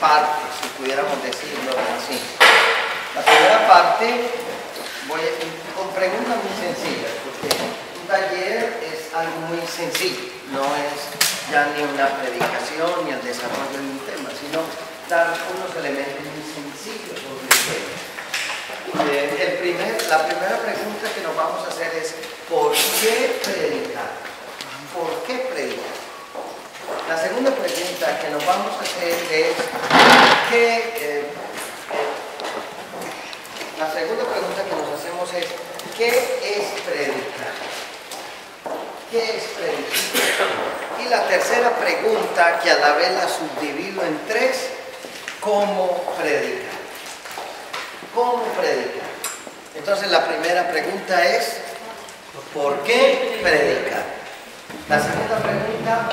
partes, si pudiéramos decirlo así. La primera parte, voy a, con preguntas muy sencillas, porque un taller es algo muy sencillo, no es ya ni una predicación ni el desarrollo de un tema, sino dar unos elementos muy sencillos sobre el tema. Eh, el primer, la primera pregunta que nos vamos a hacer es, ¿por qué predicar? ¿Por qué predicar? La segunda pregunta que nos vamos a hacer es, ¿qué, eh, la segunda pregunta que nos hacemos es, ¿qué es predicar? ¿Qué es predicar? Y la tercera pregunta, que a la vez la subdivido en tres, ¿cómo predicar? ¿Cómo predicar? Entonces la primera pregunta es, ¿por qué predicar? La segunda pregunta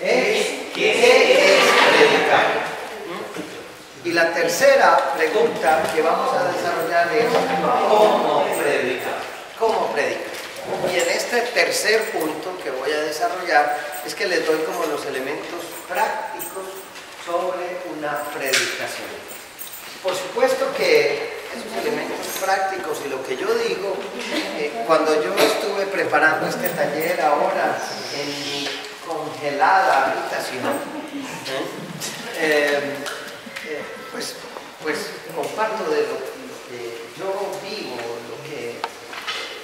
es, ¿qué es predicar? Y la tercera pregunta que vamos a desarrollar es, ¿cómo predicar? ¿Cómo predicar? Y en este tercer punto que voy a desarrollar es que les doy como los elementos prácticos sobre una predicación. Por supuesto que esos elementos prácticos y lo que yo digo, eh, cuando yo estuve preparando este taller ahora en mi congelada habitación, eh, eh, pues, pues comparto de lo, que yo vivo, lo que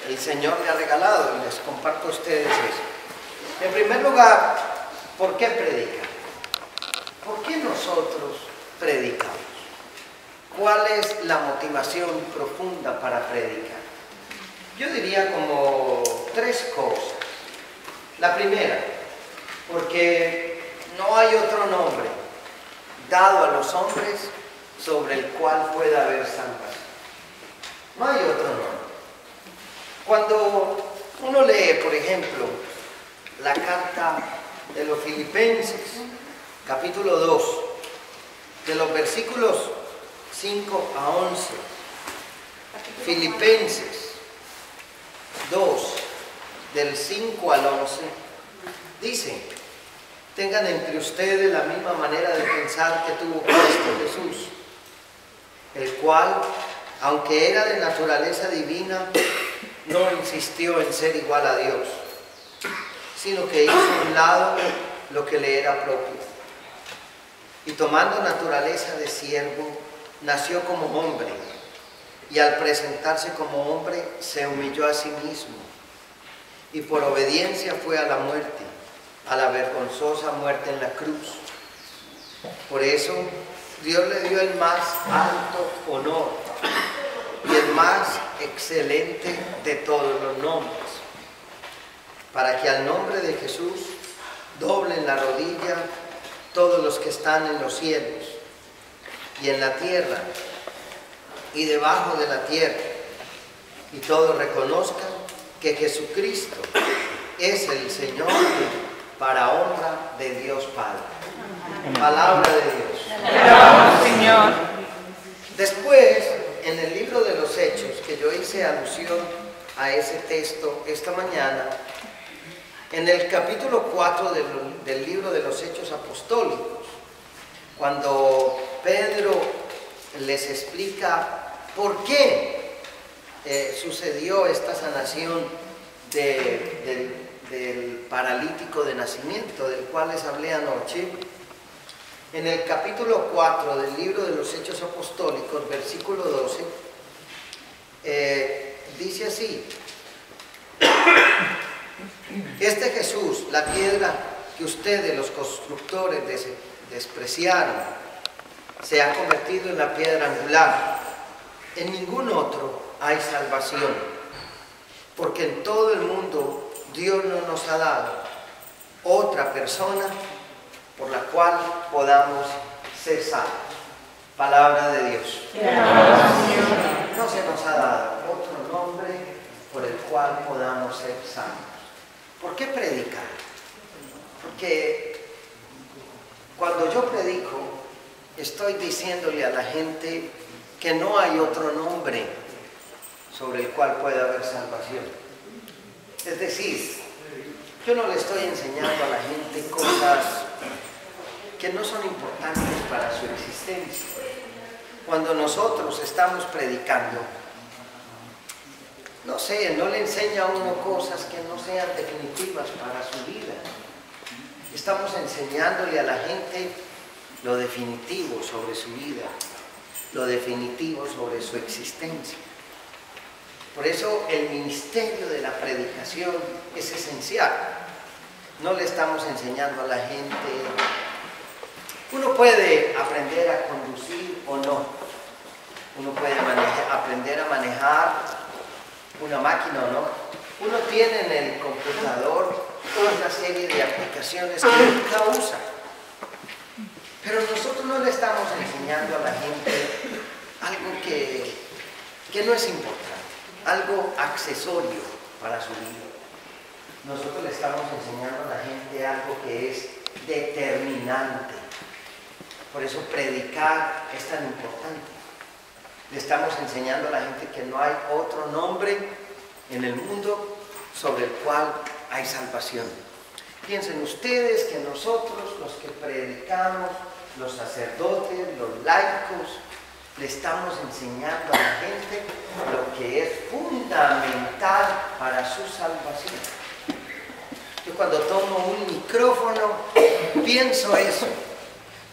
el Señor me ha regalado y les comparto a ustedes eso. En primer lugar, ¿por qué predicar? ¿Por qué nosotros predicamos? ¿Cuál es la motivación profunda para predicar? Yo diría como tres cosas. La primera, porque no hay otro nombre dado a los hombres sobre el cual pueda haber salvación. No hay otro nombre. Cuando uno lee, por ejemplo, la carta de los filipenses, capítulo 2, de los versículos 5 a 11, Filipenses 2, del 5 al 11, dice, tengan entre ustedes la misma manera de pensar que tuvo Cristo Jesús, el cual, aunque era de naturaleza divina, no insistió en ser igual a Dios, sino que hizo a un lado lo que le era propio. Y tomando naturaleza de siervo, nació como hombre, y al presentarse como hombre se humilló a sí mismo, y por obediencia fue a la muerte, a la vergonzosa muerte en la cruz. Por eso Dios le dio el más alto honor y el más excelente de todos los nombres, para que al nombre de Jesús doblen la rodilla todos los que están en los cielos y en la tierra y debajo de la tierra, y todos reconozcan que Jesucristo es el Señor para honra de Dios Padre. Palabra de Dios. Señor. Después, en el libro de los Hechos, que yo hice alusión a ese texto esta mañana, en el capítulo 4 del, del libro de los Hechos Apostólicos, cuando Pedro les explica por qué eh, sucedió esta sanación de- del, del paralítico de nacimiento, del cual les hablé anoche, en el capítulo 4 del libro de los Hechos Apostólicos, versículo 12, eh, dice así, este Jesús, la piedra que ustedes, los constructores, des- despreciaron, se ha convertido en la piedra angular. En ningún otro hay salvación, porque en todo el mundo Dios no nos ha dado otra persona por la cual podamos ser salvos. Palabra de Dios. No se nos ha dado otro nombre por el cual podamos ser salvos. ¿Por qué predicar? Porque cuando yo predico, estoy diciéndole a la gente que no hay otro nombre sobre el cual pueda haber salvación. Es decir, yo no le estoy enseñando a la gente cosas que no son importantes para su existencia. Cuando nosotros estamos predicando, no sé, no le enseña a uno cosas que no sean definitivas para su vida. Estamos enseñándole a la gente lo definitivo sobre su vida, lo definitivo sobre su existencia. Por eso el ministerio de la predicación es esencial. No le estamos enseñando a la gente. Uno puede aprender a conducir o no. Uno puede aprender a manejar una máquina o no. Uno tiene en el computador toda una serie de aplicaciones que nunca usa. Pero nosotros no le estamos enseñando a la gente algo que, que no es importante, algo accesorio para su vida. Nosotros le estamos enseñando a la gente algo que es determinante. Por eso predicar es tan importante. Le estamos enseñando a la gente que no hay otro nombre en el mundo sobre el cual hay salvación. Piensen ustedes que nosotros, los que predicamos, los sacerdotes, los laicos, le estamos enseñando a la gente lo que es fundamental para su salvación. Yo cuando tomo un micrófono pienso eso.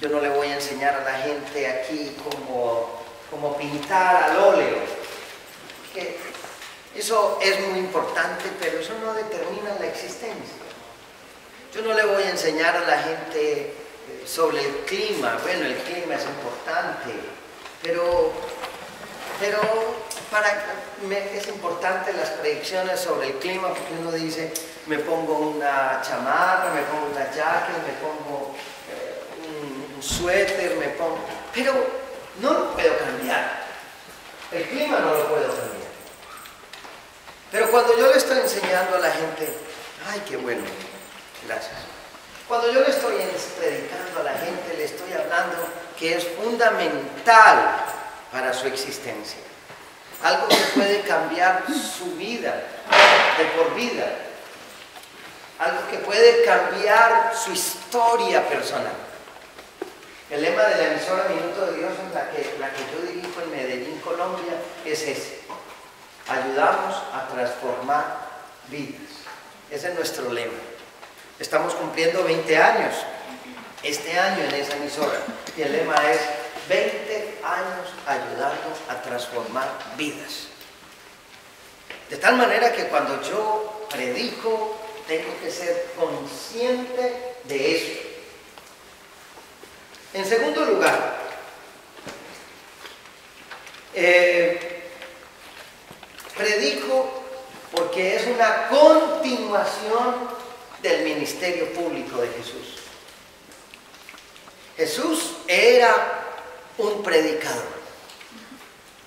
Yo no le voy a enseñar a la gente aquí cómo, cómo pintar al óleo. Eso es muy importante, pero eso no determina la existencia. Yo no le voy a enseñar a la gente eh, sobre el clima. Bueno, el clima es importante, pero, pero para, es importante las predicciones sobre el clima porque uno dice, me pongo una chamarra, me pongo una jacket, me pongo eh, un suéter, me pongo... Pero no lo puedo cambiar. El clima no lo puedo cambiar. Pero cuando yo le estoy enseñando a la gente, ay, qué bueno, gracias. Cuando yo le estoy predicando a la gente, le estoy hablando que es fundamental para su existencia. Algo que puede cambiar su vida de por vida. Algo que puede cambiar su historia personal. El lema de la emisora Minuto de Dios, en la que, la que yo dirijo en Medellín, Colombia, es ese ayudamos a transformar vidas. Ese es nuestro lema. Estamos cumpliendo 20 años este año en esa emisora y el lema es 20 años ayudando a transformar vidas. De tal manera que cuando yo predico tengo que ser consciente de eso. En segundo lugar, eh, Predico porque es una continuación del ministerio público de Jesús. Jesús era un predicador.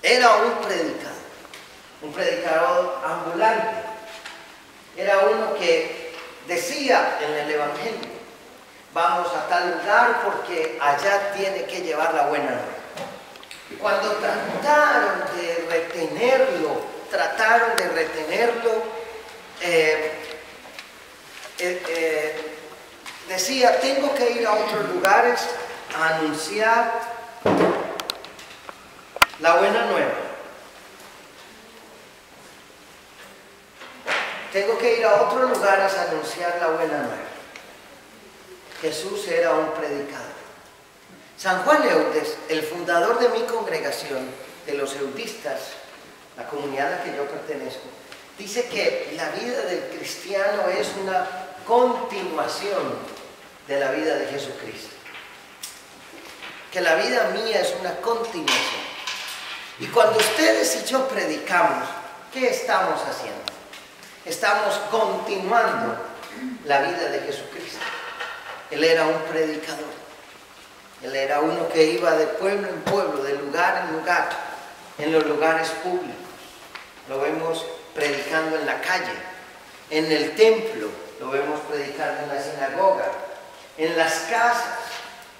Era un predicador. Un predicador ambulante. Era uno que decía en el Evangelio, vamos a tal lugar porque allá tiene que llevar la buena nueva. Cuando trataron de retenerlo trataron de retenerlo. Eh, eh, eh, decía, tengo que ir a otros lugares anunciar la buena nueva. Tengo que ir a otros lugares a anunciar la buena nueva. Jesús era un predicador. San Juan Eudes, el fundador de mi congregación, de los eudistas, la comunidad a la que yo pertenezco, dice que la vida del cristiano es una continuación de la vida de Jesucristo. Que la vida mía es una continuación. Y cuando ustedes y yo predicamos, ¿qué estamos haciendo? Estamos continuando la vida de Jesucristo. Él era un predicador. Él era uno que iba de pueblo en pueblo, de lugar en lugar, en los lugares públicos lo vemos predicando en la calle, en el templo, lo vemos predicando en la sinagoga, en las casas,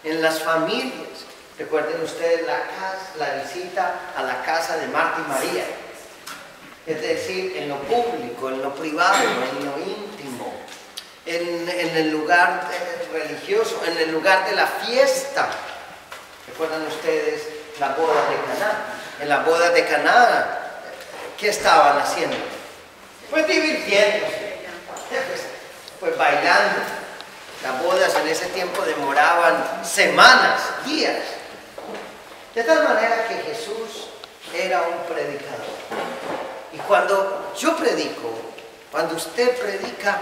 en las familias. Recuerden ustedes la, visita a la casa de Marta y María. Es decir, en lo público, en lo privado, en lo íntimo, en, el lugar eh, religioso, en el lugar de la fiesta. ¿Recuerdan ustedes la boda de Caná? En la boda de Caná, ¿qué estaban haciendo? Pues divirtiéndose, pues, pues bailando. Las bodas en ese tiempo demoraban semanas, días. De tal manera que Jesús era un predicador. Y cuando yo predico, cuando usted predica,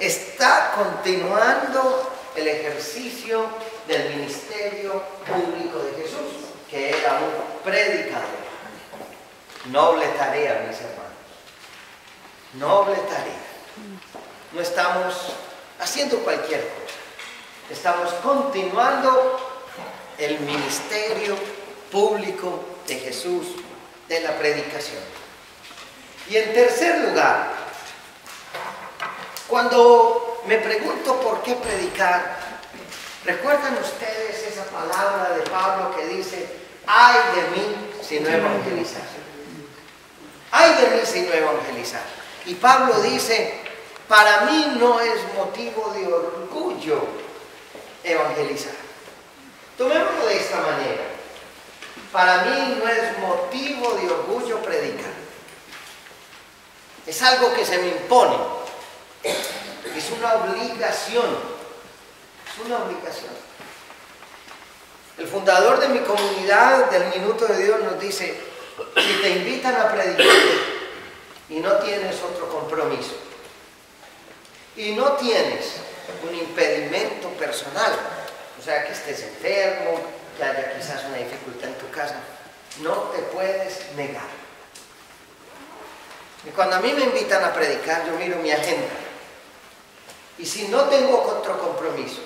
está continuando el ejercicio del ministerio público de Jesús, que era un predicador. Noble tarea, mis hermanos. Noble tarea. No estamos haciendo cualquier cosa. Estamos continuando el ministerio público de Jesús de la predicación. Y en tercer lugar, cuando me pregunto por qué predicar, ¿recuerdan ustedes esa palabra de Pablo que dice, ay de mí si no evangelizar? Ay de mí si no evangelizar. Y Pablo dice, para mí no es motivo de orgullo evangelizar. Tomémoslo de. Para mí no es motivo de orgullo predicar. Es algo que se me impone. Es una obligación. Es una obligación. El fundador de mi comunidad del Minuto de Dios nos dice, si te invitan a predicar y no tienes otro compromiso, y no tienes un impedimento personal, o sea, que estés enfermo, que haya quizás una dificultad en tu casa, no te puedes negar. Y cuando a mí me invitan a predicar, yo miro mi agenda. Y si no tengo otro compromiso,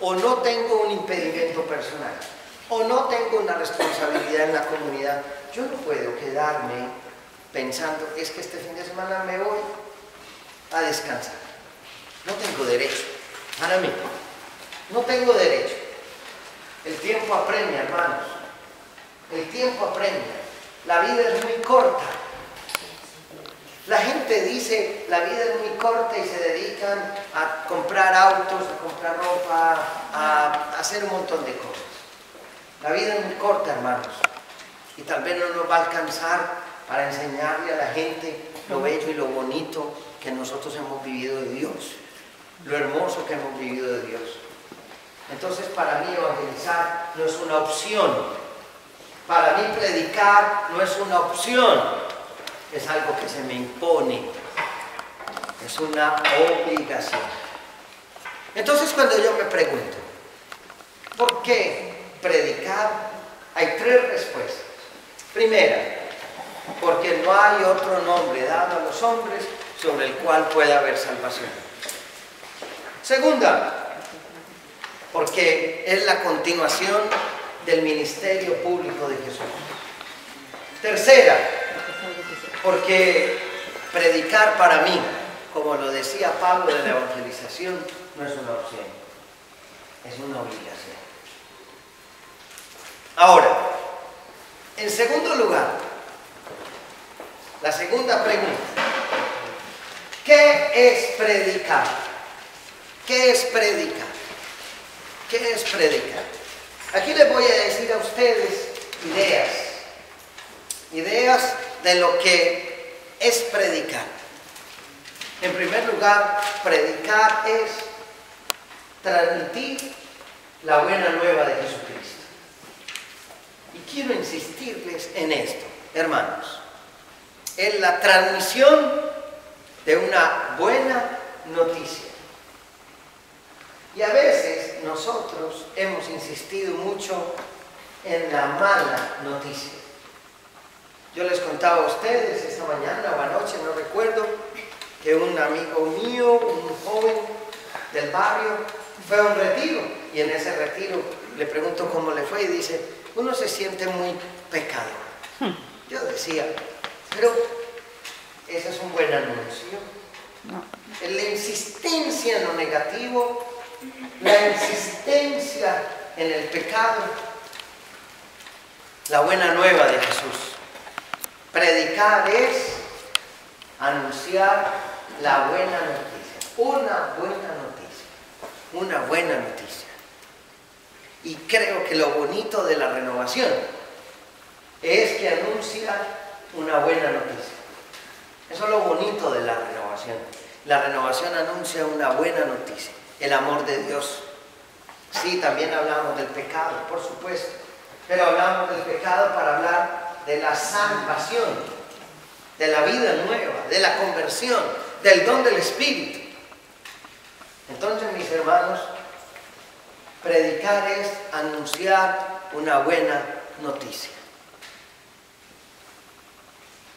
o no tengo un impedimento personal, o no tengo una responsabilidad en la comunidad, yo no puedo quedarme pensando, es que este fin de semana me voy a descansar. No tengo derecho, para mí, no tengo derecho. El tiempo apremia, hermanos. El tiempo apremia. La vida es muy corta. La gente dice, la vida es muy corta y se dedican a comprar autos, a comprar ropa, a hacer un montón de cosas. La vida es muy corta, hermanos. Y tal vez no nos va a alcanzar para enseñarle a la gente lo bello y lo bonito que nosotros hemos vivido de Dios, lo hermoso que hemos vivido de Dios. Entonces para mí evangelizar no es una opción. Para mí predicar no es una opción. Es algo que se me impone. Es una obligación. Entonces cuando yo me pregunto, ¿por qué predicar? Hay tres respuestas. Primera, porque no hay otro nombre dado a los hombres sobre el cual pueda haber salvación. Segunda, porque es la continuación del ministerio público de Jesús. Tercera, porque predicar para mí, como lo decía Pablo de la evangelización, no es una opción, es una obligación. Ahora, en segundo lugar, la segunda pregunta, ¿qué es predicar? ¿Qué es predicar? ¿Qué es predicar? Aquí les voy a decir a ustedes ideas, ideas de lo que es predicar. En primer lugar, predicar es transmitir la buena nueva de Jesucristo. Y quiero insistirles en esto, hermanos. Es la transmisión de una buena noticia. Y a veces nosotros hemos insistido mucho en la mala noticia. Yo les contaba a ustedes esta mañana o anoche, no recuerdo, que un amigo mío, un joven del barrio, fue a un retiro y en ese retiro le pregunto cómo le fue y dice, uno se siente muy pecador. Hmm. Yo decía, pero ese es un buen anuncio. La insistencia en lo negativo la insistencia en el pecado, la buena nueva de Jesús. Predicar es anunciar la buena noticia. una buena noticia. Una buena noticia. Y creo que lo bonito de la renovación es que anuncia una buena noticia. Eso es lo bonito de la renovación. La renovación anuncia una buena noticia, el amor de Dios. Sí, también hablamos del pecado, por supuesto, pero hablamos del pecado para hablar de la salvación, de la vida nueva, de la conversión, del don del Espíritu. Entonces, mis hermanos, predicar es anunciar una buena noticia.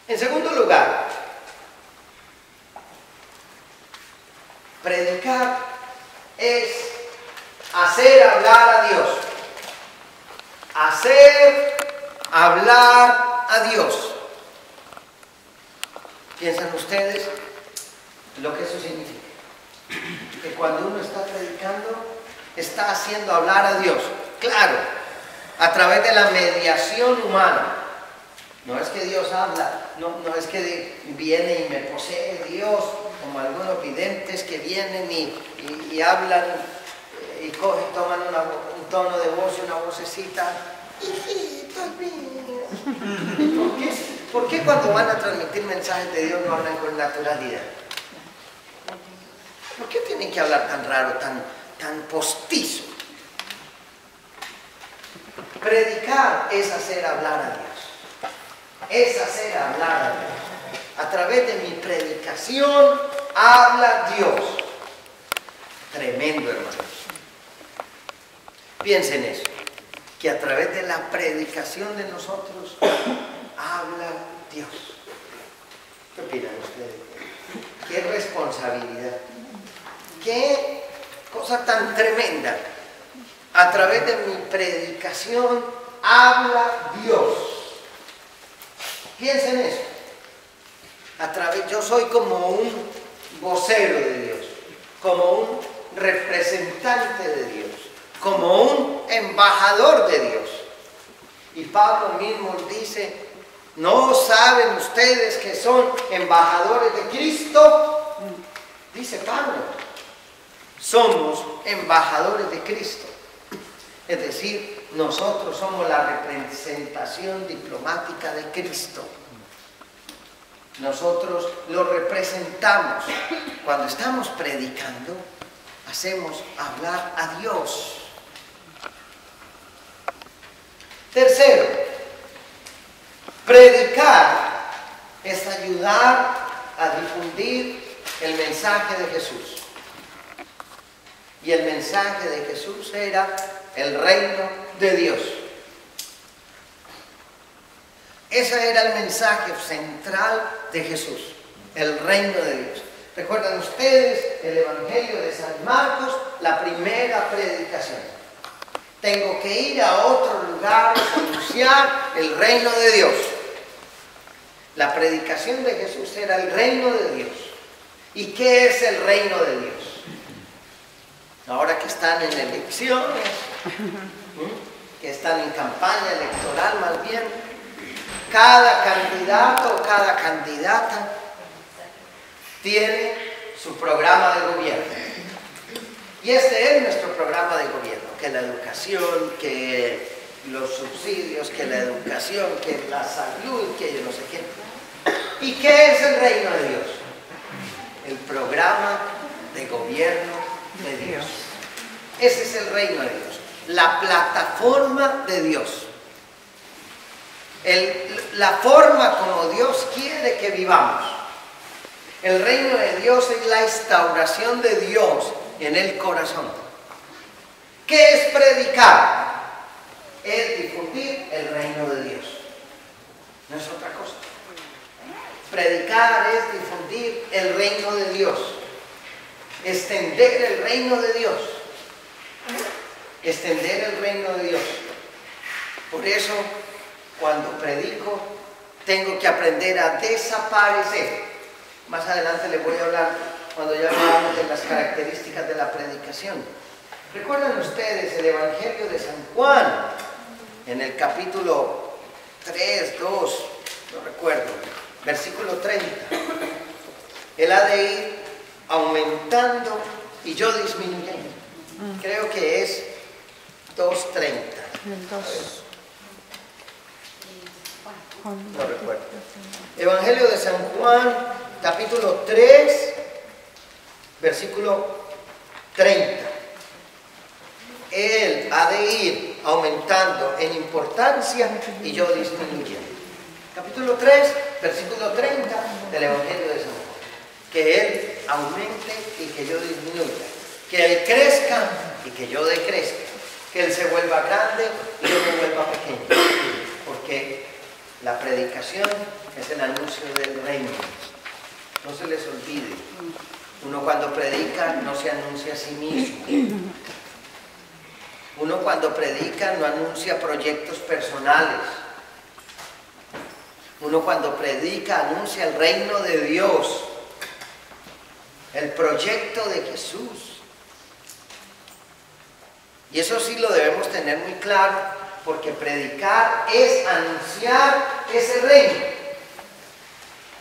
En segundo lugar, predicar es hacer hablar a Dios. Hacer hablar a Dios. ¿Piensan ustedes lo que eso significa? Que cuando uno está predicando, está haciendo hablar a Dios. Claro, a través de la mediación humana. No es que Dios habla, no, no es que viene y me posee Dios, como algunos videntes que vienen y, hablan eh, y toman un tono de voz y una vocecita. ¿Por qué? ¿Por qué cuando van a transmitir mensajes de Dios no hablan con naturalidad? ¿Por qué tienen que hablar tan raro, tan, tan postizo? Predicar es hacer hablar a Dios es hacer hablar a Dios. A través de mi predicación habla Dios. Tremendo, hermanos. Piensen eso, que a través de la predicación de nosotros habla Dios. ¿Qué opinan ustedes? Qué responsabilidad. Qué cosa tan tremenda. A través de mi predicación habla Dios. Piensen eso. A través, yo soy como un vocero de Dios, como un representante de Dios, como un embajador de Dios. Y Pablo mismo dice, ¿no saben ustedes que son embajadores de Cristo? Dice Pablo, somos embajadores de Cristo. Es decir, nosotros somos la representación diplomática de Cristo. Nosotros lo representamos. Cuando estamos predicando, hacemos hablar a Dios. Tercero, predicar es ayudar a difundir el mensaje de Jesús. Y el mensaje de Jesús era el reino de Dios. Ese era el mensaje central de Jesús, el reino de Dios. ¿Recuerdan ustedes el Evangelio de San Marcos, la primera predicación? Tengo que ir a otro lugar a anunciar el reino de Dios. La predicación de Jesús era el reino de Dios. ¿Y qué es el reino de Dios? Ahora que están en elecciones, que están en campaña electoral más bien, cada candidato o cada candidata tiene su programa de gobierno. Y este es nuestro programa de gobierno, que la educación, que los subsidios, que la educación, que la salud, que yo no sé qué. ¿Y qué es el reino de Dios? El programa de gobierno de Dios. Ese es el reino de Dios la plataforma de Dios. La forma como Dios quiere que vivamos. El reino de Dios es la instauración de Dios en el corazón. ¿Qué es predicar? Es difundir el reino de Dios. No es otra cosa. Predicar es difundir el reino de Dios. Extender el reino de Dios extender el reino de Dios. Por eso, cuando predico, tengo que aprender a desaparecer. Más adelante les voy a hablar cuando ya hablamos de las características de la predicación. ¿Recuerdan ustedes el Evangelio de San Juan? En el capítulo 3, 2, no recuerdo, versículo 30. Él ha de ir aumentando y yo disminuyendo. Creo que es 2.30. No recuerdo. Evangelio de San Juan, capítulo 3, versículo 30. Él ha de ir aumentando en importancia y yo disminuyendo. Capítulo 3, versículo 30 del Evangelio de San Juan. Que Él aumente y que yo disminuya. Que Él crezca y que yo decrezca. Que Él se vuelva grande y yo me vuelva pequeño. Porque la predicación es el anuncio del reino. No se les olvide. Uno cuando predica no se anuncia a sí mismo. Uno cuando predica no anuncia proyectos personales. Uno cuando predica anuncia el reino de Dios, el proyecto de Jesús. Y eso sí lo debemos tener muy claro, porque predicar es anunciar ese reino.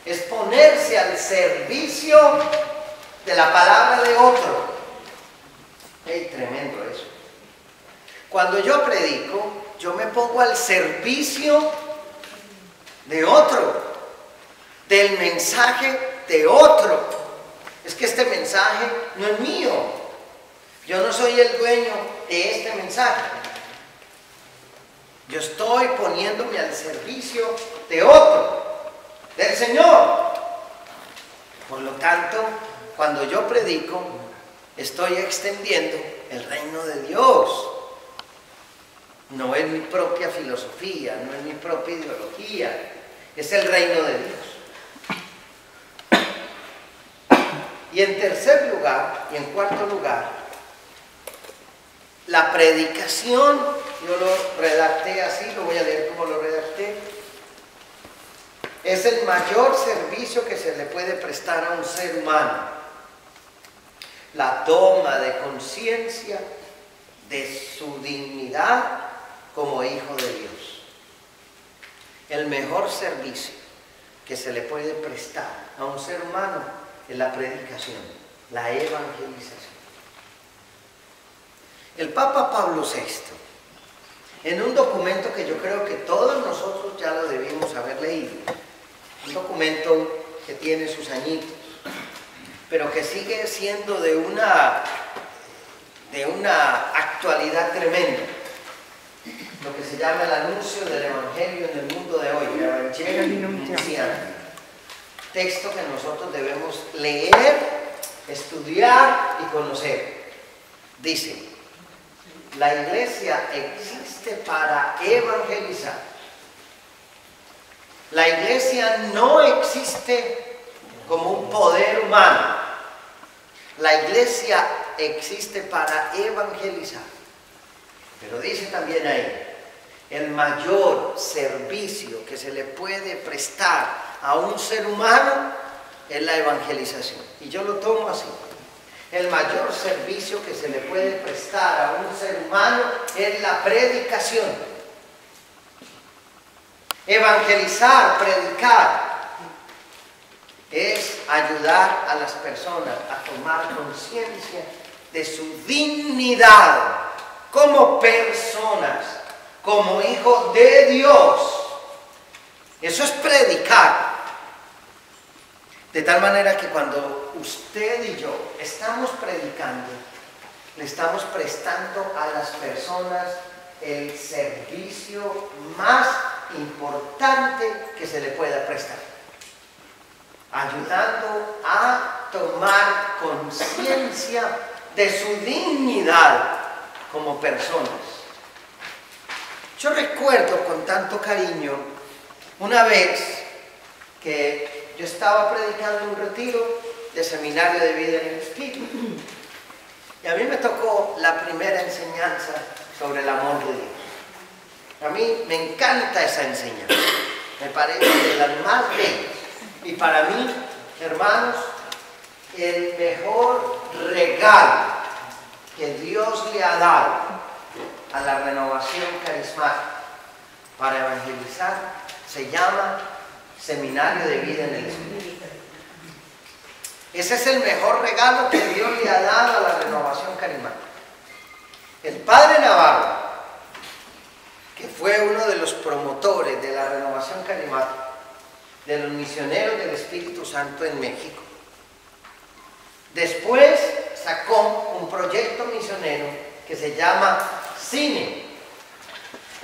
Es ponerse al servicio de la palabra de otro. ¡Ey, tremendo eso! Cuando yo predico, yo me pongo al servicio de otro, del mensaje de otro. Es que este mensaje no es mío. Yo no soy el dueño de este mensaje. Yo estoy poniéndome al servicio de otro, del Señor. Por lo tanto, cuando yo predico, estoy extendiendo el reino de Dios. No es mi propia filosofía, no es mi propia ideología, es el reino de Dios. Y en tercer lugar, y en cuarto lugar, la predicación, yo lo redacté así, lo voy a leer como lo redacté, es el mayor servicio que se le puede prestar a un ser humano. La toma de conciencia de su dignidad como hijo de Dios. El mejor servicio que se le puede prestar a un ser humano es la predicación, la evangelización. El Papa Pablo VI, en un documento que yo creo que todos nosotros ya lo debimos haber leído, un documento que tiene sus añitos, pero que sigue siendo de una, de una actualidad tremenda lo que se llama el anuncio del Evangelio en el mundo de hoy, el Evangelio Anunciante. Texto que nosotros debemos leer, estudiar y conocer. Dice, la iglesia existe para evangelizar. La iglesia no existe como un poder humano. La iglesia existe para evangelizar. Pero dice también ahí, el mayor servicio que se le puede prestar a un ser humano es la evangelización. Y yo lo tomo así. El mayor servicio que se le puede prestar a un ser humano es la predicación. Evangelizar, predicar, es ayudar a las personas a tomar conciencia de su dignidad como personas, como hijos de Dios. Eso es predicar. De tal manera que cuando usted y yo estamos predicando, le estamos prestando a las personas el servicio más importante que se le pueda prestar. Ayudando a tomar conciencia de su dignidad como personas. Yo recuerdo con tanto cariño una vez que yo estaba predicando un retiro de seminario de vida en el Espíritu. Y a mí me tocó la primera enseñanza sobre el amor de Dios. A mí me encanta esa enseñanza. Me parece de las más bellas. Y para mí, hermanos, el mejor regalo que Dios le ha dado a la renovación carismática para evangelizar se llama Seminario de Vida en el Espíritu. Ese es el mejor regalo que Dios le ha dado a la renovación carismática. El padre Navarro, que fue uno de los promotores de la renovación carismática, de los misioneros del Espíritu Santo en México, después sacó un proyecto misionero que se llama Cine,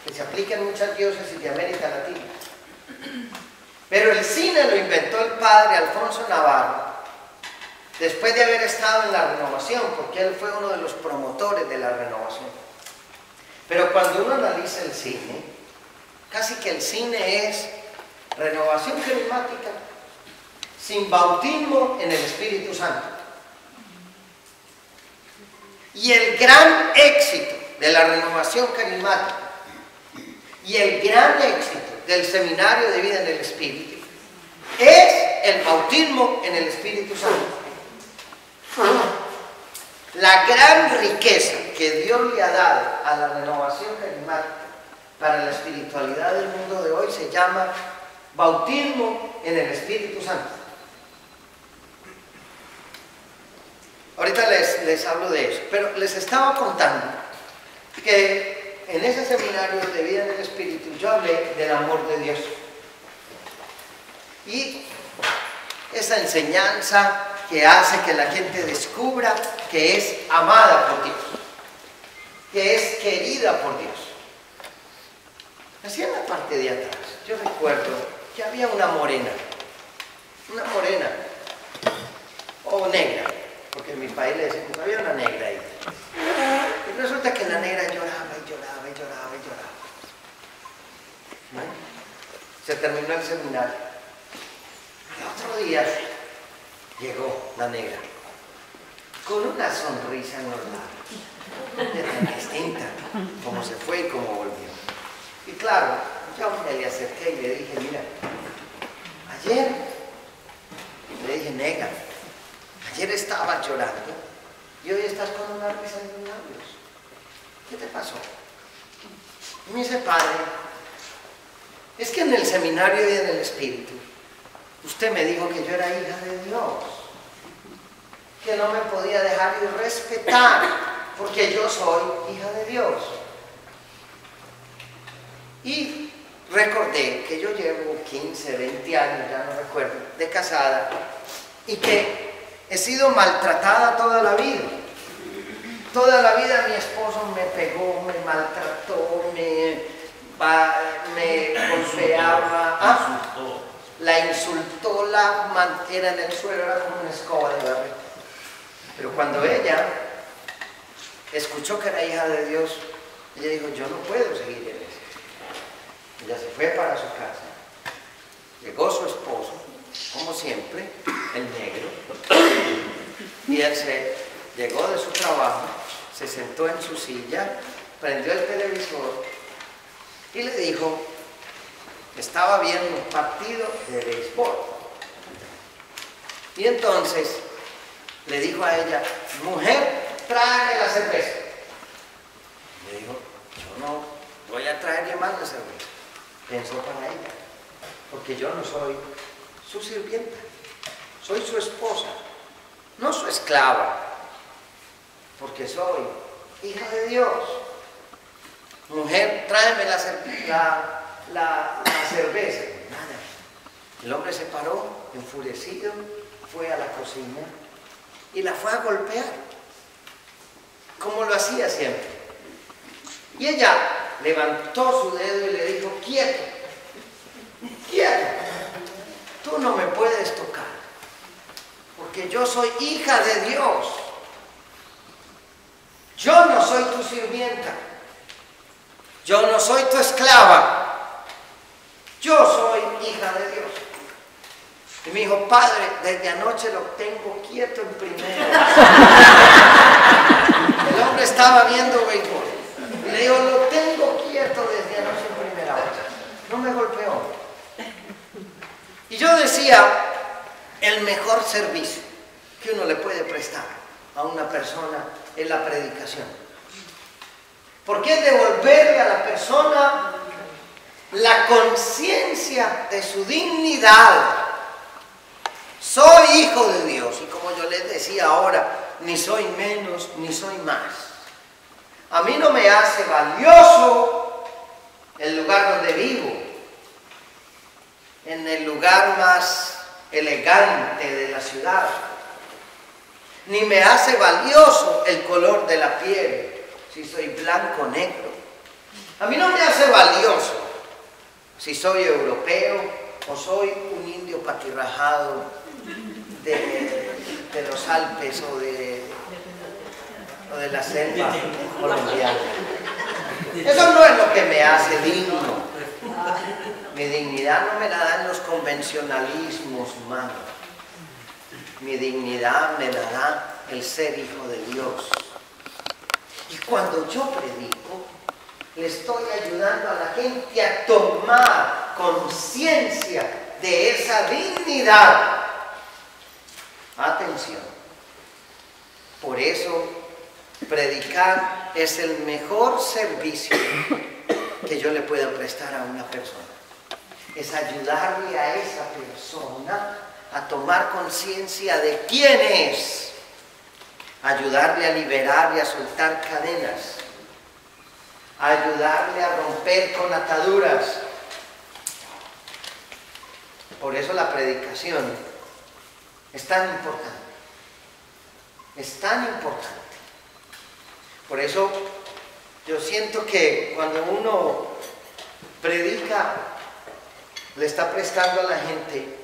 que se aplica en muchas diócesis de América Latina. Pero el cine lo inventó el padre Alfonso Navarro, después de haber estado en la renovación, porque él fue uno de los promotores de la renovación. Pero cuando uno analiza el cine, casi que el cine es renovación carismática sin bautismo en el Espíritu Santo. Y el gran éxito de la renovación carismática y el gran éxito del seminario de vida en el Espíritu es el bautismo en el Espíritu Santo. La gran riqueza que Dios le ha dado a la renovación carismática para la espiritualidad del mundo de hoy se llama bautismo en el Espíritu Santo. Ahorita les, les hablo de eso, pero les estaba contando que en ese seminario de vida en el Espíritu yo hablé del amor de Dios. Y esa enseñanza que hace que la gente descubra que es amada por Dios, que es querida por Dios. Así en la parte de atrás, yo recuerdo que había una morena, una morena, o negra, porque en mi país le decimos, había una negra ahí. Y resulta que la negra lloraba y lloraba y lloraba y lloraba. Se terminó el seminario. Y otro día llegó la negra con una sonrisa normal, distinta, como se fue y como volvió. Y claro, yo me le acerqué y le dije, mira, ayer, le dije, negra, ayer estaba llorando y hoy estás con una risa en los labios. ¿Qué te pasó? Y me dice, padre, es que en el seminario y en el espíritu Usted me dijo que yo era hija de Dios, que no me podía dejar de respetar, porque yo soy hija de Dios. Y recordé que yo llevo 15, 20 años, ya no recuerdo, de casada, y que he sido maltratada toda la vida. Toda la vida mi esposo me pegó, me maltrató, me, me golpeaba. Ah, la insultó, la mantiene en el suelo, era como una escoba de barrio. Pero cuando ella escuchó que era hija de Dios, ella dijo, yo no puedo seguir en eso. Ella se fue para su casa. Llegó su esposo, como siempre, el negro, y él se llegó de su trabajo, se sentó en su silla, prendió el televisor y le dijo, estaba viendo un partido de béisbol. Y entonces le dijo a ella, mujer, tráeme la cerveza. Le dijo, yo no voy a traerle más la cerveza. Pensó para ella, porque yo no soy su sirvienta, soy su esposa, no su esclava, porque soy hija de Dios. Mujer, tráeme la, cerveza la, cerveza. Nada. El hombre se paró, enfurecido, fue a la cocina y la fue a golpear, como lo hacía siempre. Y ella levantó su dedo y le dijo, quieto, quieto, tú no me puedes tocar, porque yo soy hija de Dios. Yo no soy tu sirvienta, yo no soy tu esclava. Yo soy hija de Dios. Y me dijo, padre, desde anoche lo tengo quieto en primero. El hombre estaba viendo béisbol. Y le digo, lo tengo quieto desde anoche en primera hora. No me golpeó. Y yo decía, el mejor servicio que uno le puede prestar a una persona es la predicación. Porque es devolverle a la persona la conciencia de su dignidad Soy hijo de Dios y como yo les decía ahora, ni soy menos ni soy más. A mí no me hace valioso el lugar donde vivo, en el lugar más elegante de la ciudad, ni me hace valioso el color de la piel, si soy blanco o negro. A mí no me hace valioso si soy europeo o soy un indio patirrajado de, los Alpes o de, o de la selva colombiana. Eso no es lo que me hace digno. Mi dignidad no me la dan los convencionalismos humanos. Mi dignidad me la da el ser hijo de Dios. Y cuando yo predico, le estoy ayudando a la gente a tomar conciencia de esa dignidad. Atención. Por eso, predicar es el mejor servicio que yo le pueda prestar a una persona. Es ayudarle a esa persona a tomar conciencia de quién es. Ayudarle a liberar y a soltar cadenas ayudarle a romper con ataduras. Por eso la predicación es tan importante. Es tan importante. Por eso yo siento que cuando uno predica, le está prestando a la gente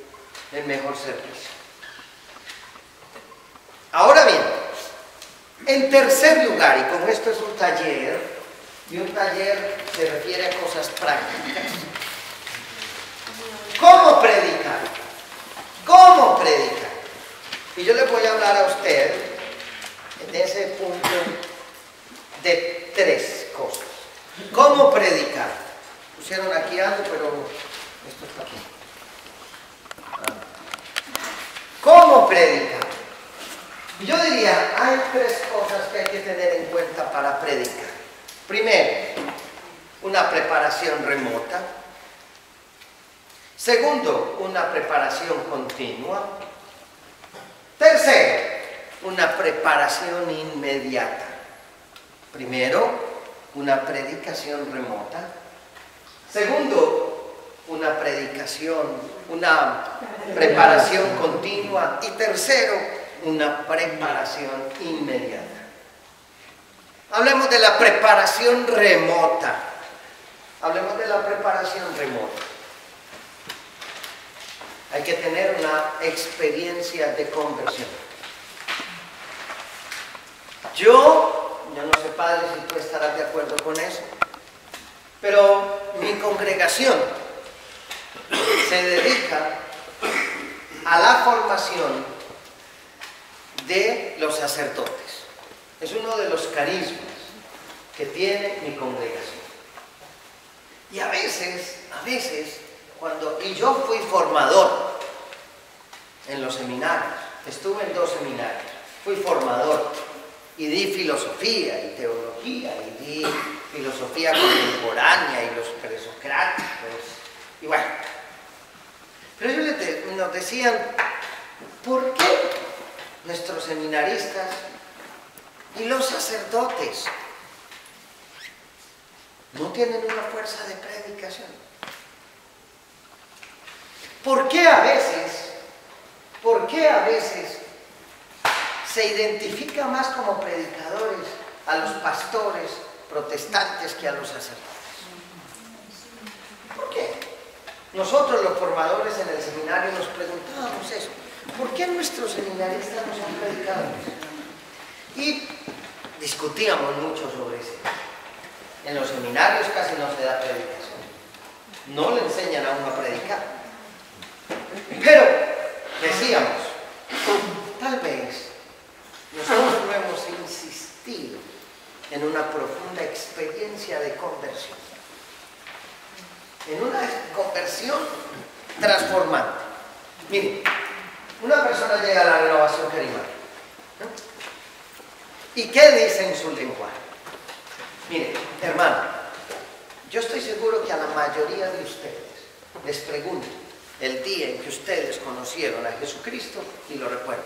el mejor servicio. Ahora bien, en tercer lugar, y como esto es un taller, y un taller se refiere a cosas prácticas. ¿Cómo predicar? ¿Cómo predicar? Y yo le voy a hablar a usted en ese punto de tres cosas. ¿Cómo predicar? Pusieron aquí algo, pero esto está aquí. ¿Cómo predicar? Yo diría, hay tres cosas que hay que tener en cuenta para predicar. Primero, una preparación remota. Segundo, una preparación continua. Tercero, una preparación inmediata. Primero, una predicación remota. Segundo, una predicación, una preparación continua. Y tercero, una preparación inmediata. Hablemos de la preparación remota. Hablemos de la preparación remota. Hay que tener una experiencia de conversión. Yo, yo no sé padre si tú estarás de acuerdo con eso, pero mi congregación se dedica a la formación de los sacerdotes. Es uno de los carismas que tiene mi congregación. Y a veces, a veces, cuando, y yo fui formador en los seminarios, estuve en dos seminarios, fui formador y di filosofía y teología y di filosofía contemporánea y los presocráticos y bueno. Pero ellos nos decían, ¿por qué nuestros seminaristas y los sacerdotes no tienen una fuerza de predicación. ¿Por qué a veces, por qué a veces se identifica más como predicadores a los pastores protestantes que a los sacerdotes? ¿Por qué? Nosotros los formadores en el seminario nos preguntábamos eso. ¿Por qué nuestros seminaristas no son predicadores? Y discutíamos mucho sobre eso. En los seminarios casi no se da predicación. No le enseñan a uno a predicar. Pero decíamos, tal vez nosotros no hemos insistido en una profunda experiencia de conversión. En una conversión transformante. Miren, una persona llega a la renovación carismática. ¿Y qué dice en su lenguaje? Mire, hermano, yo estoy seguro que a la mayoría de ustedes les pregunto, el día en que ustedes conocieron a Jesucristo y lo recuerdan.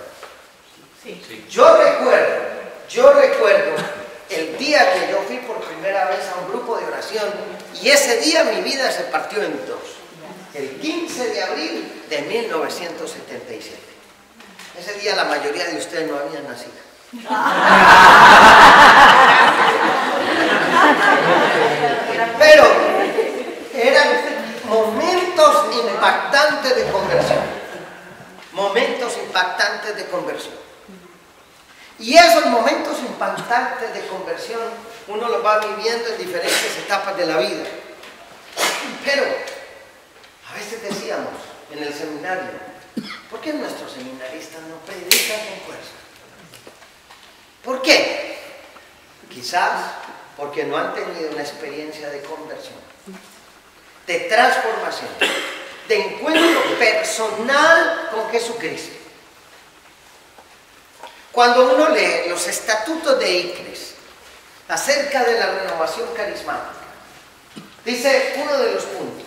Sí. Yo recuerdo, yo recuerdo el día que yo fui por primera vez a un grupo de oración y ese día mi vida se partió en dos. El 15 de abril de 1977. Ese día la mayoría de ustedes no habían nacido. Pero eran momentos impactantes de conversión. Momentos impactantes de conversión. Y esos momentos impactantes de conversión uno los va viviendo en diferentes etapas de la vida. Pero a veces decíamos en el seminario, ¿por qué nuestros seminaristas no predican con fuerza? ¿Por qué? Quizás porque no han tenido una experiencia de conversión, de transformación, de encuentro personal con Jesucristo. Cuando uno lee los estatutos de ICRES acerca de la renovación carismática, dice uno de los puntos,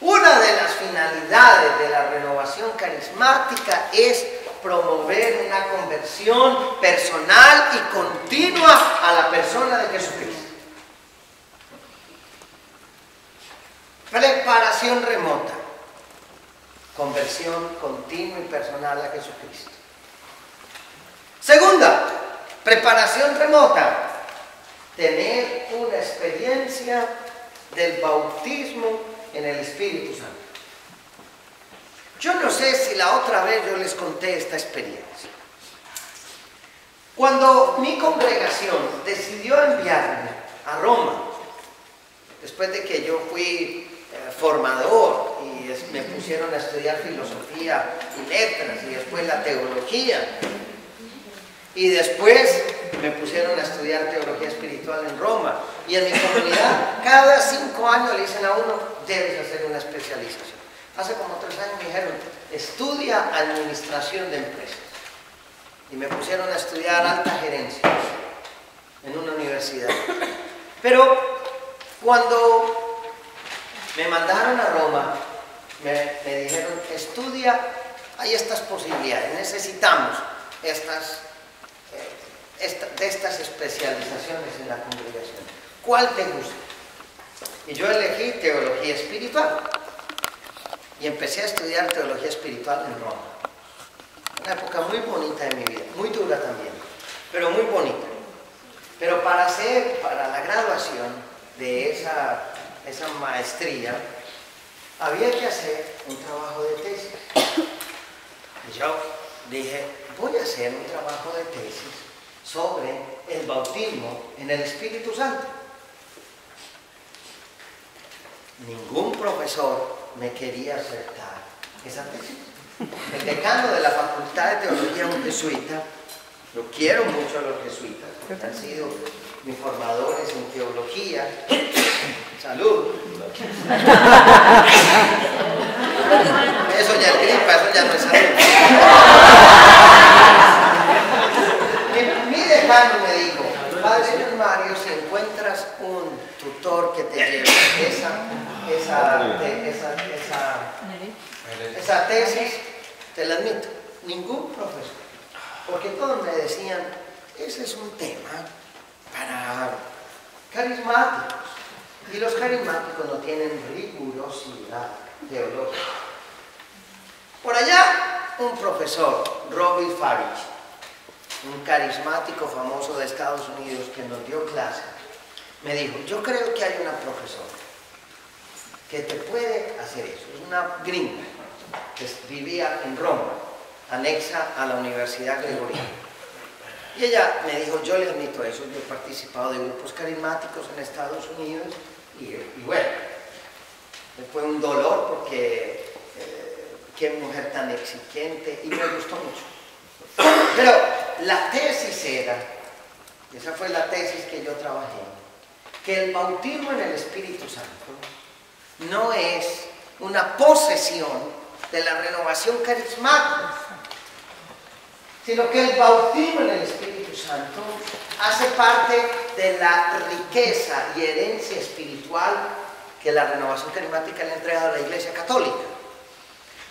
una de las finalidades de la renovación carismática es promover una conversión personal y continua a la persona de Jesucristo. Preparación remota, conversión continua y personal a Jesucristo. Segunda, preparación remota, tener una experiencia del bautismo en el Espíritu Santo. Yo no sé si la otra vez yo les conté esta experiencia. Cuando mi congregación decidió enviarme a Roma, después de que yo fui eh, formador y me pusieron a estudiar filosofía y letras y después la teología, y después me pusieron a estudiar teología espiritual en Roma. Y en mi comunidad, cada cinco años le dicen a uno, debes hacer una especialización. Hace como tres años me dijeron, estudia administración de empresas. Y me pusieron a estudiar alta gerencia en una universidad. Pero cuando me mandaron a Roma, me, dijeron, estudia, hay estas posibilidades, necesitamos estas de estas especializaciones en la congregación. ¿Cuál te gusta? Y yo elegí teología espiritual. Y empecé a estudiar teología espiritual en Roma. Una época muy bonita de mi vida, muy dura también, pero muy bonita. Pero para hacer, para la graduación de esa, esa maestría, había que hacer un trabajo de tesis. Y yo dije, voy a hacer un trabajo de tesis sobre el bautismo en el Espíritu Santo. Ningún profesor me quería aceptar esa tesis. El decano de la Facultad de Teología, un jesuita, lo quiero mucho a los jesuitas, porque han sido mis formadores en teología. Salud. Eso ya es gripa, eso ya no es salud me dijo, Padre Mario, si encuentras un tutor que te lleve esa, esa, tesis, te la admito. Ningún profesor. Porque todos me decían, ese es un tema para carismáticos. Y los carismáticos no tienen rigurosidad teológica. Por allá, un profesor, Robbie Farage, un carismático famoso de Estados Unidos que nos dio clase, me dijo, yo creo que hay una profesora que te puede hacer eso. Es una gringa que vivía en Roma, anexa a la Universidad Gregoriana. Y ella me dijo, yo le admito eso, yo he participado de grupos carismáticos en Estados Unidos y, bueno, fue un dolor porque eh, qué mujer tan exigente y me gustó mucho. Pero la tesis era, esa fue la tesis que yo trabajé, que el bautismo en el Espíritu Santo no es una posesión de la renovación carismática, sino que el bautismo en el Espíritu Santo hace parte de la riqueza y herencia espiritual que la renovación carismática le ha entregado a la Iglesia Católica.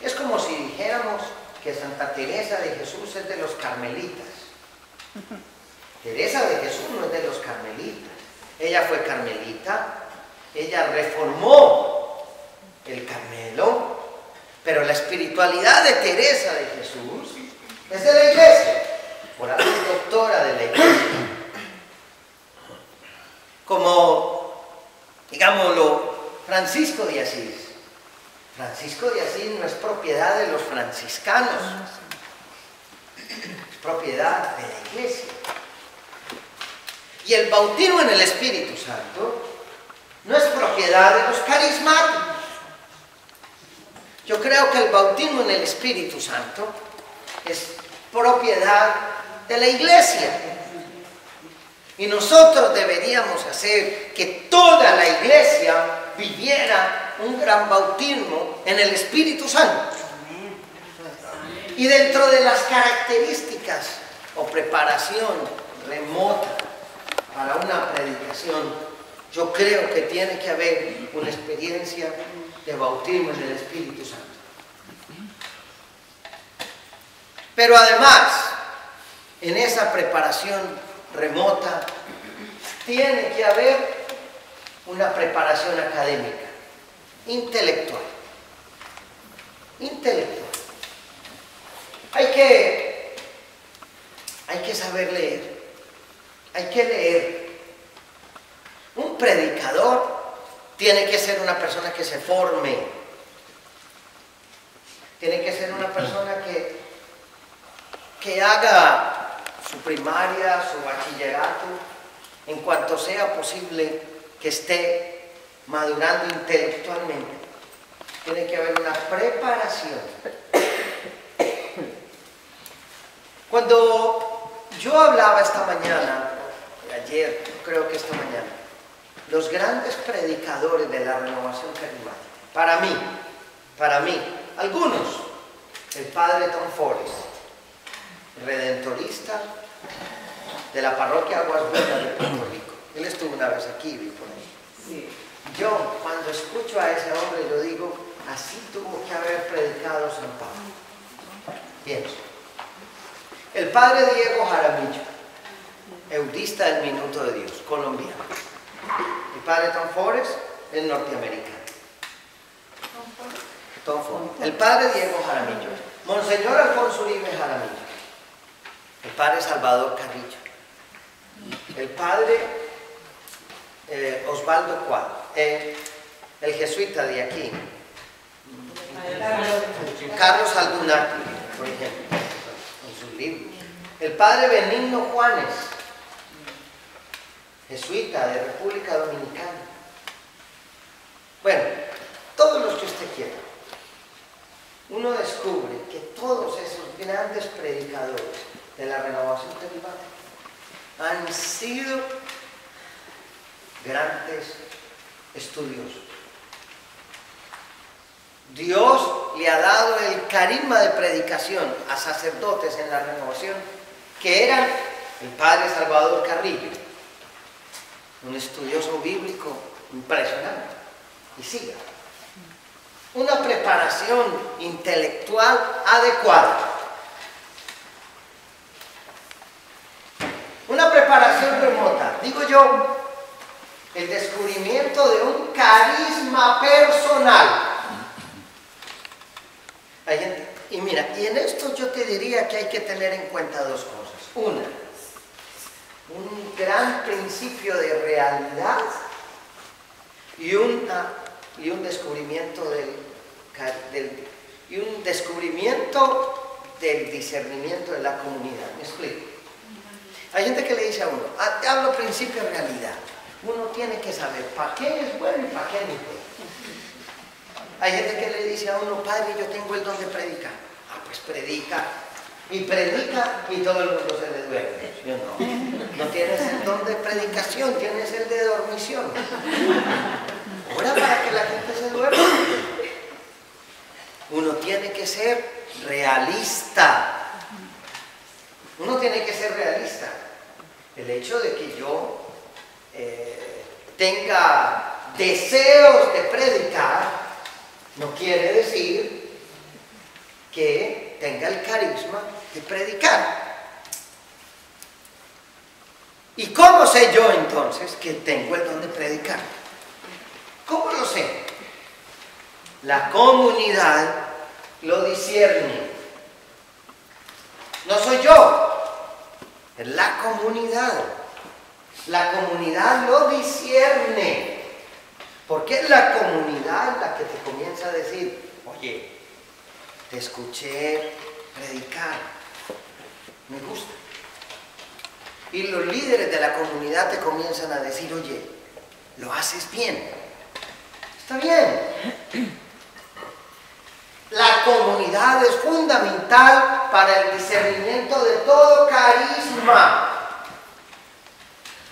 Es como si dijéramos que Santa Teresa de Jesús es de los carmelitas. Teresa de Jesús no es de los carmelitas. Ella fue carmelita, ella reformó el Carmelo, pero la espiritualidad de Teresa de Jesús es de la iglesia, por es doctora de la iglesia. Como, digámoslo, Francisco de Asís. Francisco de Asís no es propiedad de los franciscanos, es propiedad de la iglesia. Y el bautismo en el Espíritu Santo no es propiedad de los carismáticos. Yo creo que el bautismo en el Espíritu Santo es propiedad de la iglesia. Y nosotros deberíamos hacer que toda la iglesia viviera un gran bautismo en el Espíritu Santo. Y dentro de las características o preparación remota para una predicación, yo creo que tiene que haber una experiencia de bautismo en el Espíritu Santo. Pero además, en esa preparación remota, tiene que haber una preparación académica, intelectual. Intelectual. Hay que, hay que saber leer. Hay que leer. Predicador tiene que ser una persona que se forme. Tiene que ser una persona que, que haga su primaria, su bachillerato, en cuanto sea posible que esté madurando intelectualmente. Tiene que haber una preparación. Cuando yo hablaba esta mañana, ayer, creo que esta mañana, los grandes predicadores de la renovación carismática, para mí, para mí, algunos, el padre Tom Forrest, redentorista de la parroquia Aguas Buenas de Puerto Rico. Él estuvo una vez aquí, vi por ahí. Yo, cuando escucho a ese hombre, yo digo, así tuvo que haber predicado San Pablo. Pienso. El padre Diego Jaramillo, eudista del Minuto de Dios, colombiano. El padre Tom Forrest es norteamericano. Tom Forrest. El padre Diego Jaramillo. Monseñor Alfonso Uribe Jaramillo. El padre Salvador Carrillo. El padre eh, Osvaldo Cuadro. El jesuita de aquí. Carlos Aldunati, por ejemplo, en sus libros. El padre Benigno Juanes, jesuita de República Dominicana. Bueno, todos los que usted quiera. Uno descubre que todos esos grandes predicadores de la renovación carismática han sido grandes estudiosos. Dios le ha dado el carisma de predicación a sacerdotes en la renovación que eran el padre Salvador Carrillo, un estudioso bíblico impresionante, y siga. Una preparación intelectual adecuada. Una preparación remota, digo yo, el descubrimiento de un carisma personal. Y mira, y en esto yo te diría que hay que tener en cuenta dos cosas. Una, un gran principio de realidad y, una, y un descubrimiento del, y un descubrimiento del discernimiento de la comunidad. ¿Me explico? Hay gente que le dice a uno, ah, hablo principio de realidad. Uno tiene que saber para qué es bueno y para qué no es bueno. Hay gente que le dice a uno, padre, yo tengo el don de predicar. Ah, pues predica. Y predica y todo el mundo se le duerme. Yo no. No tienes el don de predicación, tienes el de dormición. Ahora para que la gente se duerma. Uno tiene que ser realista. Uno tiene que ser realista. El hecho de que yo eh, tenga deseos de predicar no quiere decir que tenga el carisma de predicar. ¿Y cómo sé yo entonces que tengo el don de predicar? ¿Cómo lo sé? La comunidad lo discierne. No soy yo, es la comunidad. La comunidad lo discierne. Porque es la comunidad la que te comienza a decir, oye, te escuché predicar, me gusta. Y los líderes de la comunidad te comienzan a decir, oye, lo haces bien. Está bien. La comunidad es fundamental para el discernimiento de todo carisma.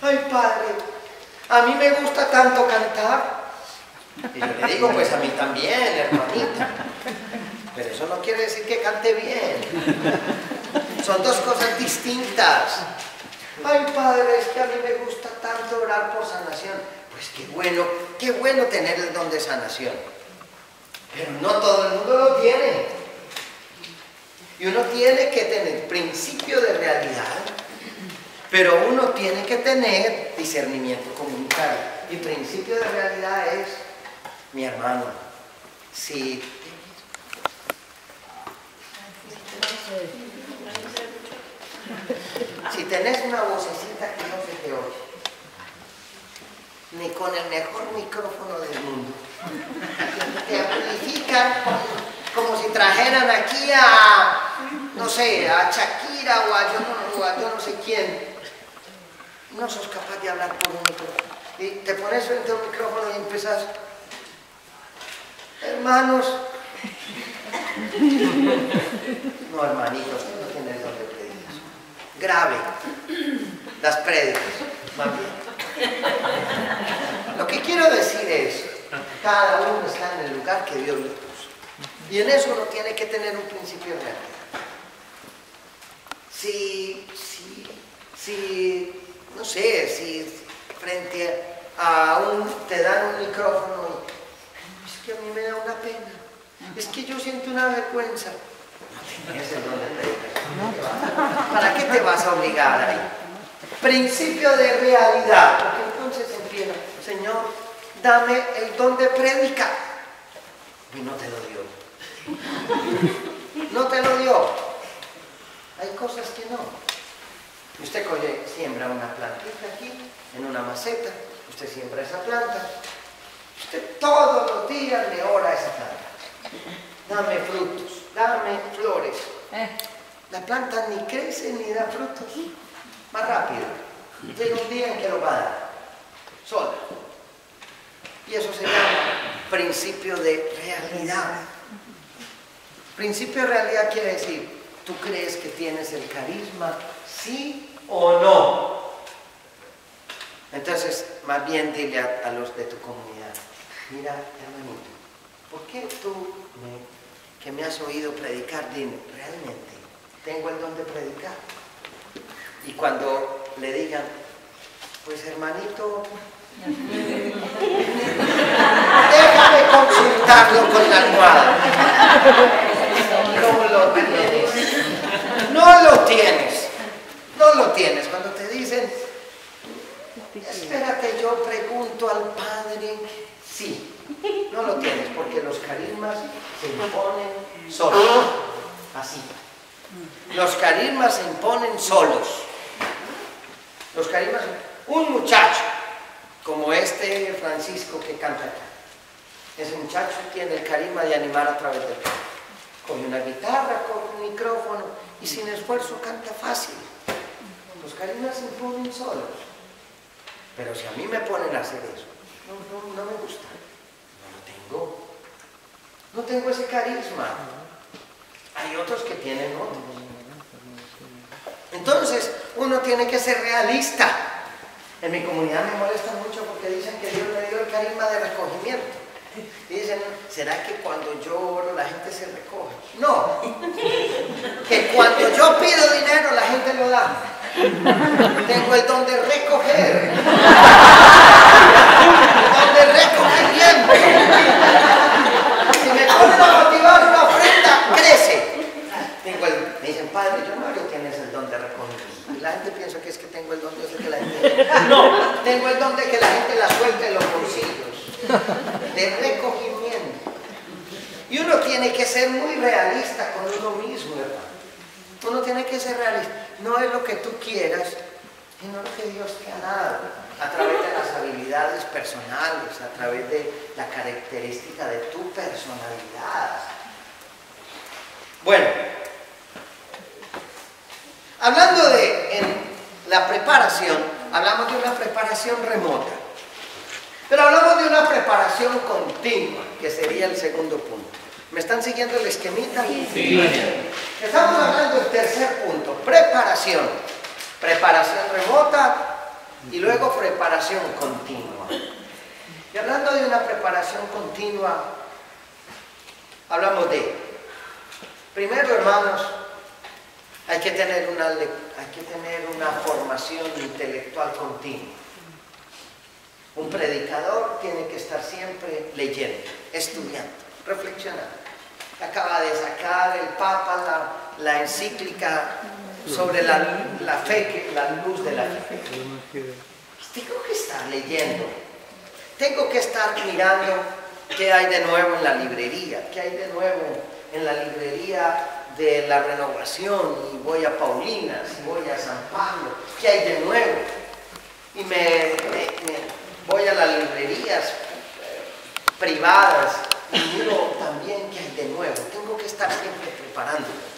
Ay, Padre, a mí me gusta tanto cantar. Y yo le digo, pues a mí también, hermanita. Pero eso no quiere decir que cante bien. Son dos cosas distintas. Ay, Padre, es que a mí me gusta tanto orar por sanación. Pues qué bueno, qué bueno tener el don de sanación. Pero no todo el mundo lo tiene. Y uno tiene que tener principio de realidad, pero uno tiene que tener discernimiento comunitario. Y principio de realidad es, mi hermano, si si tenés una vocecita que no se te oye, ni con el mejor micrófono del mundo, te amplifican como si trajeran aquí a, no sé, a Shakira o a yo no, sé quién. No sos capaz de hablar por un micrófono. Y te pones frente a un micrófono y empiezas, hermanos, no hermanitos, no tienes donde. Grave las prédicas, más bien. Lo que quiero decir es, cada uno está en el lugar que Dios le puso. Y en eso uno tiene que tener un principio de realidad. Si, si, si, no sé, si frente a un, te dan un micrófono es que a mí me da una pena, es que yo siento una vergüenza. No tienes el don de ¿Para qué te vas a obligar ahí? Principio de realidad, porque entonces empieza, Señor, dame el don de predicar. Y no te lo dio. No te lo dio. Hay cosas que no. Usted coge, siembra una plantita aquí, en una maceta, usted siembra esa planta, usted todos los días le ora a esa planta. Dame frutos, dame flores. La planta ni crece ni da frutos. Más rápido. Llega un día en que lo va a dar. Sola. Y eso se llama principio de realidad. Principio de realidad quiere decir, ¿tú crees que tienes el carisma? ¿Sí o no? Entonces, más bien dile a, los de tu comunidad, mira, hermanito, ¿por qué tú que me has oído predicar, dime, realmente, tengo el don de predicar? Y cuando le digan, pues hermanito, déjame consultarlo con la almohada. No lo tienes. No lo tienes. No lo tienes. Cuando te dicen, espérate, yo pregunto al Padre, sí. No lo tienes porque los carismas se imponen solos. Así. Los carismas se imponen solos. Los carismas, un muchacho como este Francisco que canta acá. Ese muchacho tiene el carisma de animar a través del canto. Con una guitarra, con un micrófono y sin esfuerzo canta fácil. Los carismas se imponen solos. Pero si a mí me ponen a hacer eso, no, no me gusta. No lo tengo. No tengo ese carisma. Hay otros que tienen otros. Entonces, uno tiene que ser realista. En mi comunidad me molesta mucho porque dicen que Dios me dio el carisma de recogimiento. Y dicen, ¿será que cuando yo oro la gente se recoge? No, que cuando yo pido dinero la gente lo da. Tengo el don de recoger. gente piensa que es que tengo el don de que la gente... No, tengo el don de que la gente la suelta en los bolsillos, de recogimiento. Y uno tiene que ser muy realista con uno mismo, hermano. Uno tiene que ser realista. No es lo que tú quieras, sino lo que Dios te ha dado, a través de las habilidades personales, a través de la característica de tu personalidad. Bueno, hablando de en la preparación, hablamos de una preparación remota. Pero hablamos de una preparación continua, que sería el segundo punto. ¿Me están siguiendo el esquemita? Sí. Estamos hablando del tercer punto, preparación. Preparación remota y luego preparación continua. Y hablando de una preparación continua, hablamos de, primero hermanos, hay que tener una, hay que tener una formación intelectual continua. Un predicador tiene que estar siempre leyendo, estudiando, reflexionando. Acaba de sacar el Papa la, encíclica sobre la, fe, la luz de la fe. Tengo que estar leyendo. Tengo que estar mirando qué hay de nuevo en la librería, qué hay de nuevo en la librería de la renovación y voy a Paulinas y voy a San Pablo, ¿qué hay de nuevo? Y me, voy a las librerías eh, privadas y miro también qué hay de nuevo. Tengo que estar siempre preparándome.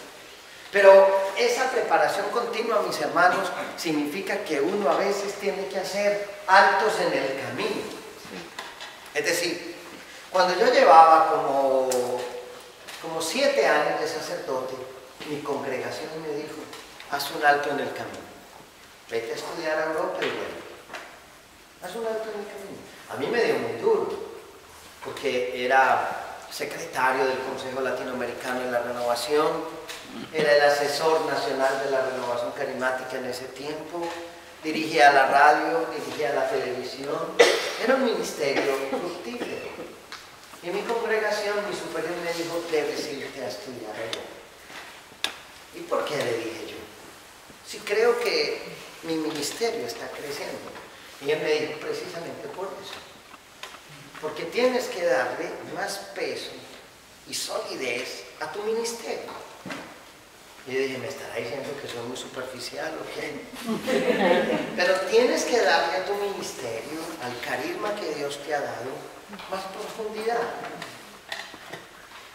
Pero esa preparación continua, mis hermanos, significa que uno a veces tiene que hacer altos en el camino. Es decir, cuando yo llevaba como como siete años de sacerdote, mi congregación me dijo, haz un alto en el camino. Vete a estudiar a Europa y bueno, haz un alto en el camino. A mí me dio muy duro, porque era secretario del Consejo Latinoamericano de la Renovación, era el asesor nacional de la renovación carismática en ese tiempo, dirigía la radio, dirigía la televisión, era un ministerio fructífero. Y en mi congregación, mi superior me dijo, debes irte a estudiar. ¿Y por qué le dije yo? Si creo que mi ministerio está creciendo. Y él me dijo, precisamente por eso. Porque tienes que darle más peso y solidez a tu ministerio. Yo dije, me estará diciendo que soy muy superficial o qué. Pero tienes que darle a tu ministerio, al carisma que Dios te ha dado, más profundidad.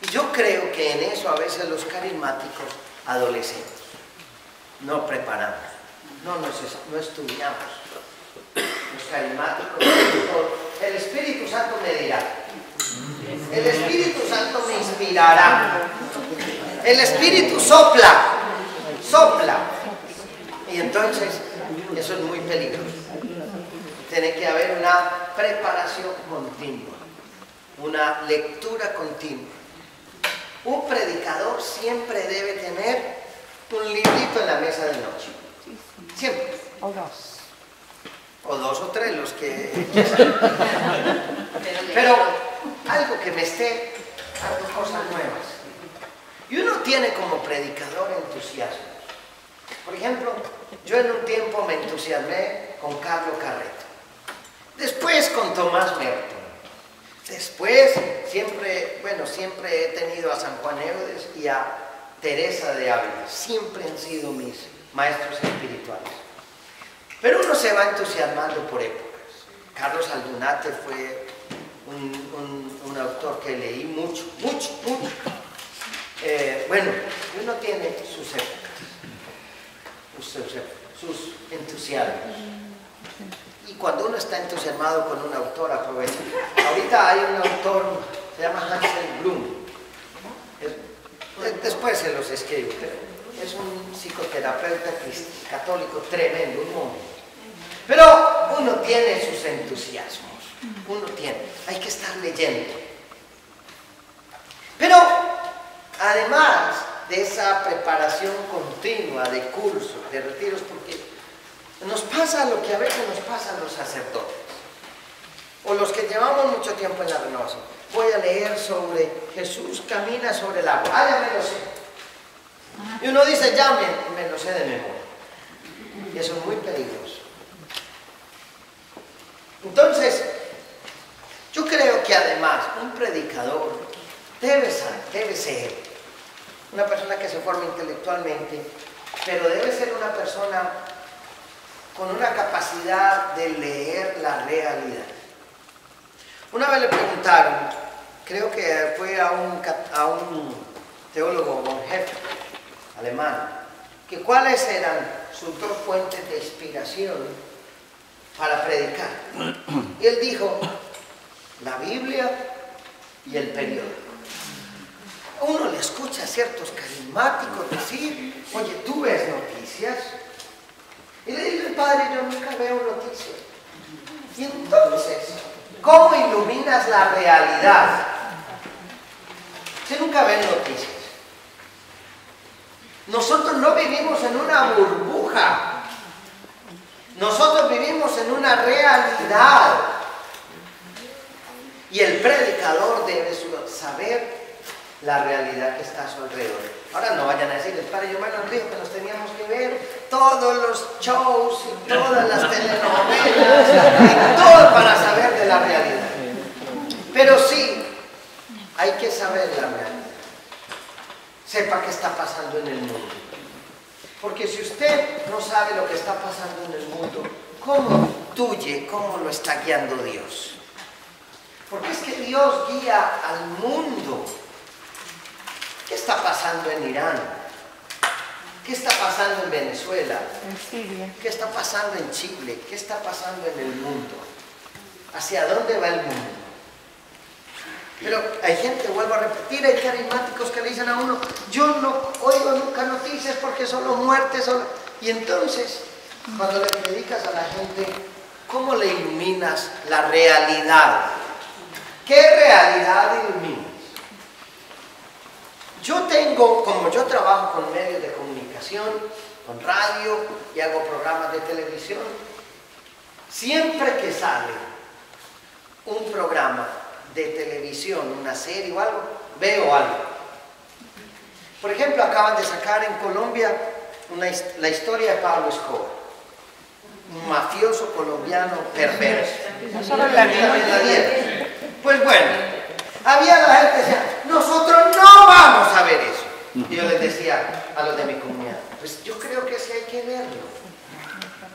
Y yo creo que en eso a veces los carismáticos adolescentes no preparamos, no, no estudiamos. Los carismáticos, el Espíritu Santo me dirá, el Espíritu Santo me inspirará, el Espíritu sopla, sopla. Y entonces eso es muy peligroso. Tiene que haber una preparación continua, una lectura continua. Un predicador siempre debe tener un librito en la mesa de noche. Siempre. O dos. O dos o tres, los que... Pero algo que me esté dando cosas nuevas. Y uno tiene como predicador entusiasmo. Por ejemplo, yo en un tiempo me entusiasmé con Carlos Carreto. Después con Tomás Merton. Después, siempre, bueno, siempre he tenido a San Juan Eudes y a Teresa de Ávila. Siempre han sido mis maestros espirituales. Pero uno se va entusiasmando por épocas. Carlos Aldunate fue un, autor que leí mucho, mucho, mucho. Eh, bueno, uno tiene sus épocas, sus, entusiasmos. Y cuando uno está entusiasmado con un autor, aprovecha. Ahorita hay un autor, se llama Hansel Bloom. después se los escribo, pero es un psicoterapeuta católico tremendo, un hombre. Pero uno tiene sus entusiasmos, uno tiene, hay que estar leyendo. Pero además de esa preparación continua de cursos, de retiros, porque nos pasa lo que a veces nos pasa a los sacerdotes, o los que llevamos mucho tiempo en la renovación. Voy a leer sobre Jesús camina sobre el agua. Ah, ya me lo sé. Y uno dice, ya me, me lo sé de memoria. Y eso es muy peligroso. Entonces, yo creo que además un predicador debe ser, debe ser una persona que se forma intelectualmente, pero debe ser una persona con una capacidad de leer la realidad. Una vez le preguntaron, creo que fue a un, a un teólogo, von alemán, que cuáles eran sus dos fuentes de inspiración para predicar. Y él dijo, la Biblia y el periódico. Uno le escucha a ciertos carismáticos decir, oye, ¿tú ves noticias? Y le dice, padre, yo nunca veo noticias. Y entonces, ¿cómo iluminas la realidad? Si nunca ven noticias. Nosotros no vivimos en una burbuja. Nosotros vivimos en una realidad. Y el predicador debe saber la realidad que está a su alrededor. Ahora no vayan a decirles, padre, yo me lo dijo que nos teníamos que ver todos los shows y todas las telenovelas y todo para saber de la realidad. Pero sí, hay que saber la realidad. Sepa qué está pasando en el mundo. Porque si usted no sabe lo que está pasando en el mundo, ¿cómo tuye, cómo lo está guiando Dios? Porque es que Dios guía al mundo ¿Qué está pasando en Irán? ¿Qué está pasando en Venezuela? En Siria. ¿Qué está pasando en Chile? ¿Qué está pasando en el mundo? ¿Hacia dónde va el mundo? Pero hay gente, vuelvo a repetir, hay carismáticos que le dicen a uno, yo no oigo nunca noticias porque solo muertes, solo... Y entonces, cuando le predicas a la gente, ¿cómo le iluminas la realidad? ¿Qué realidad iluminas? Yo tengo, como yo trabajo con medios de comunicación, con radio y hago programas de televisión, siempre que sale un programa de televisión, una serie o algo, veo algo. Por ejemplo, acaban de sacar en Colombia la historia de Pablo Escobar, un mafioso colombiano perverso. No solo la Pues bueno, había la gente que decía, nosotros no vamos a ver eso. Y yo les decía a los de mi comunidad, pues yo creo que sí hay que verlo.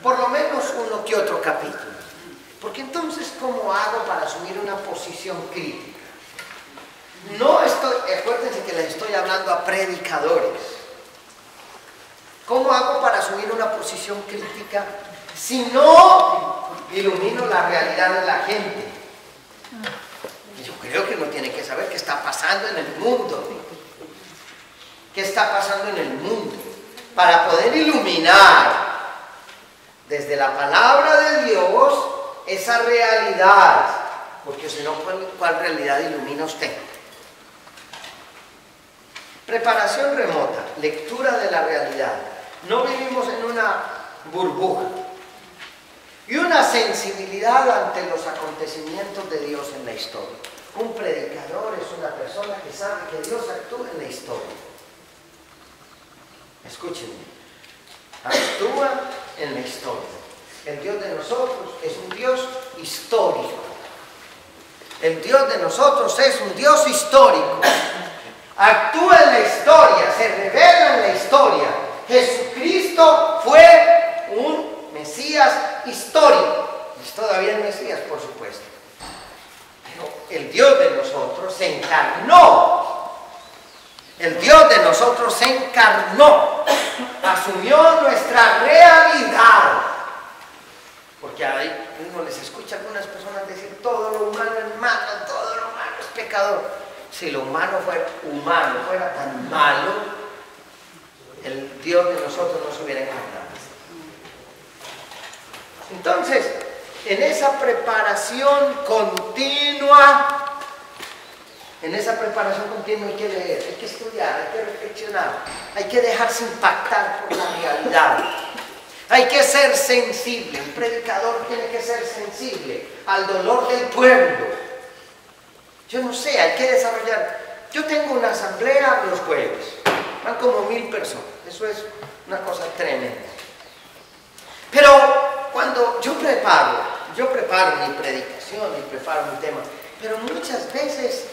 Por lo menos uno que otro capítulo. Porque entonces, ¿cómo hago para asumir una posición crítica? No estoy, acuérdense que les estoy hablando a predicadores. ¿Cómo hago para asumir una posición crítica si no ilumino la realidad de la gente? Creo que uno tiene que saber qué está pasando en el mundo. ¿Qué está pasando en el mundo? Para poder iluminar desde la palabra de Dios esa realidad. Porque si no, ¿cuál realidad ilumina usted? Preparación remota, lectura de la realidad. No vivimos en una burbuja. Y una sensibilidad ante los acontecimientos de Dios en la historia. Un predicador es una persona que sabe que Dios actúa en la historia. Escúchenme, actúa en la historia. El Dios de nosotros es un Dios histórico. El Dios de nosotros es un Dios histórico. Actúa en la historia, se revela en la historia. Jesucristo fue un Mesías histórico. Es todavía el Mesías, por supuesto el Dios de nosotros se encarnó. El Dios de nosotros se encarnó, asumió nuestra realidad. Porque ahí uno les escucha a algunas personas decir todo lo humano es malo, todo lo humano es pecador. Si lo humano fuera humano, fuera tan malo, el Dios de nosotros no se hubiera encarnado. Entonces, en esa preparación continua, en esa preparación continua hay que leer, hay que estudiar, hay que reflexionar, hay que dejarse impactar por la realidad. Hay que ser sensible, un predicador tiene que ser sensible al dolor del pueblo. Yo no sé, hay que desarrollar. Yo tengo una asamblea los jueves, van como mil personas, eso es una cosa tremenda. Pero cuando yo preparo yo preparo mi predicación y preparo mi tema, pero muchas veces